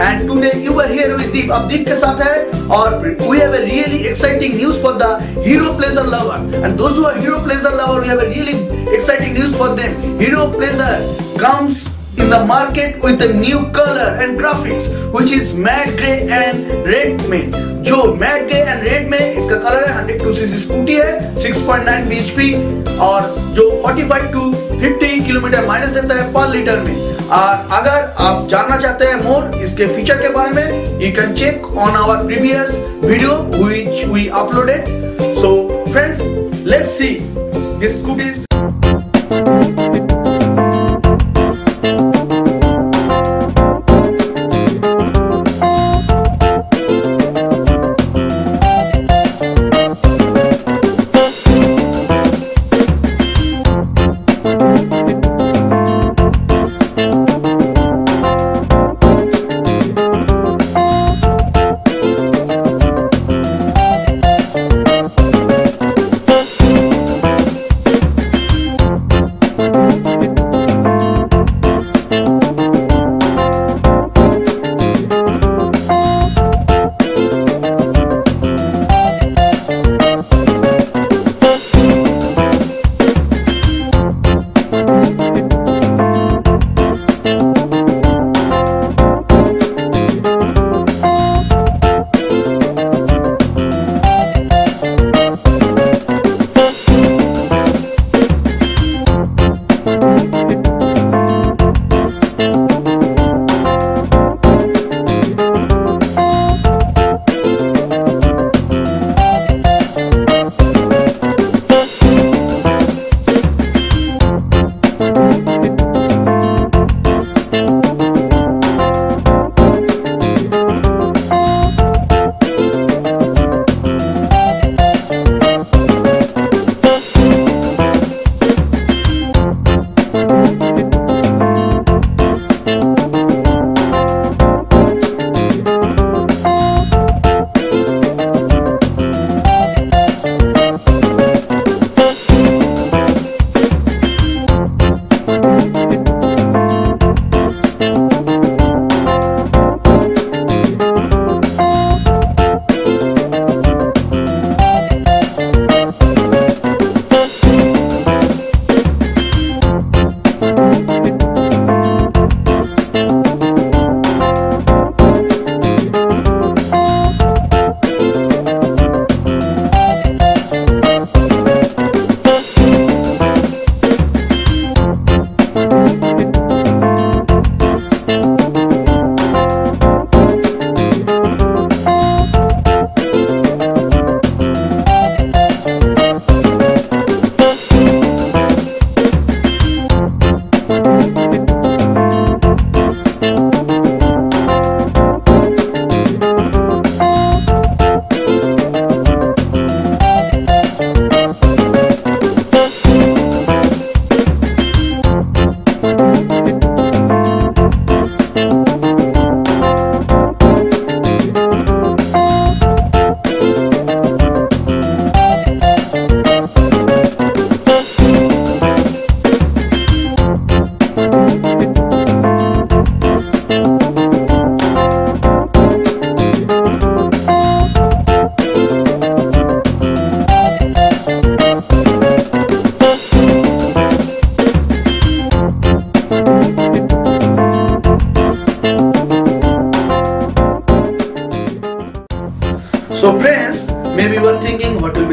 And today you are here with Deep. अब Deep के साथ है और we have a really exciting news for the hero pleasure lover and those who are hero pleasure lover we have a really exciting news for them. Hero pleasure comes in the market with a new color and graphics which is matte gray and red में जो mat grey and red में इसका colour है 102 CC scooty है 6.9 BHP और जो 45 to 50 kilometre mileage देता है पर लीटर में। और अगर आप जानना चाहते हैं मोर इसके फीचर के बारे में you can check on our previous video which we uploaded so friends let's see this scooty's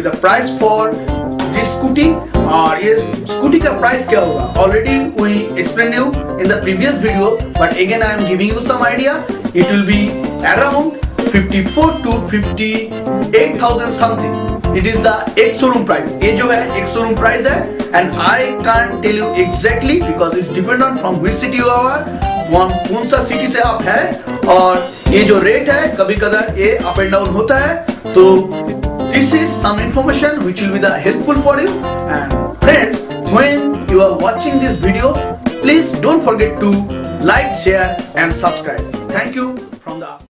the price for this scooty और ये स्कूटी का प्राइस क्या होगा already we explain you in the previous video but again I am giving you some idea it will be around 54 to 58,000 something it is the ex showroom price ये जो है ex showroom price है and I can't tell you exactly because it's dependent from which city you are कौन कौन सा city से आप है और ये जो रेट है कभी कदर ये अप एंड डाउन होता है तो this is some information which will be the helpful for you. And friends when you are watching this video please don't forget to like share and subscribe. Thank you from the